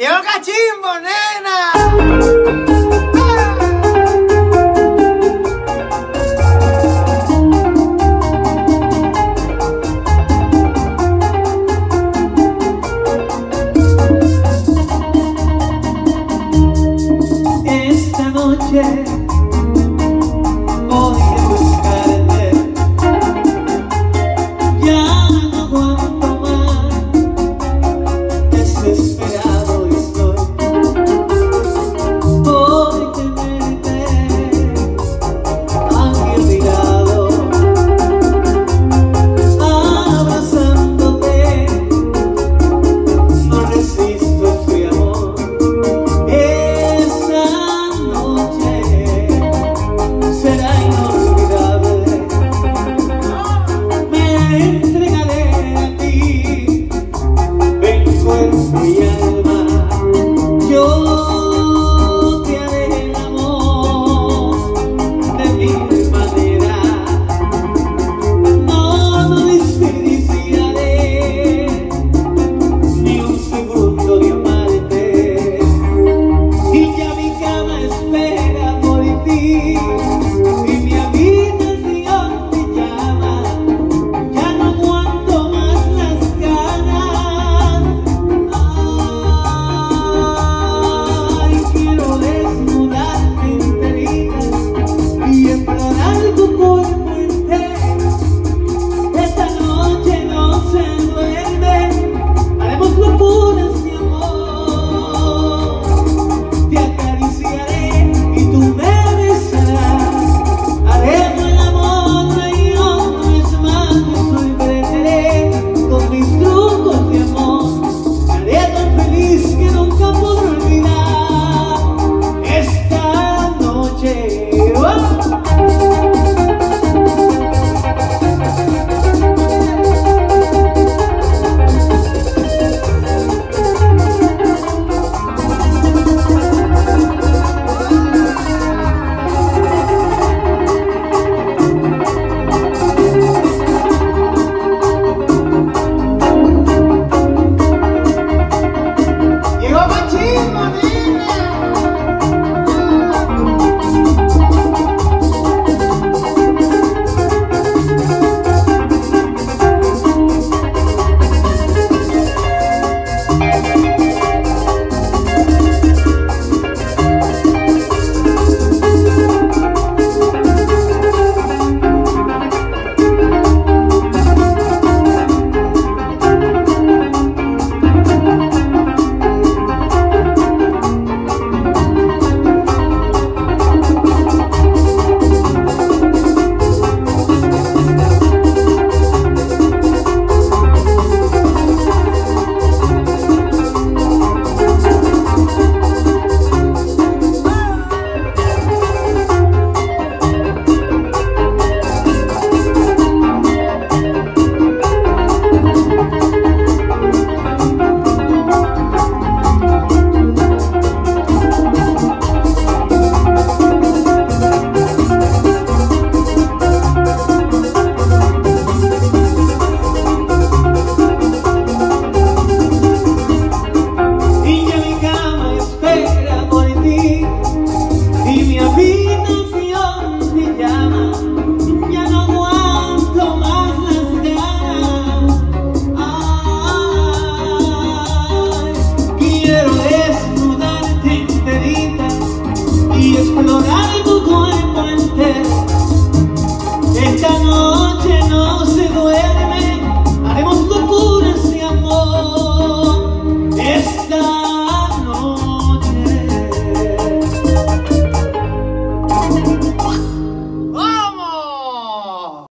Llegó cachimbo, nena. Esta noche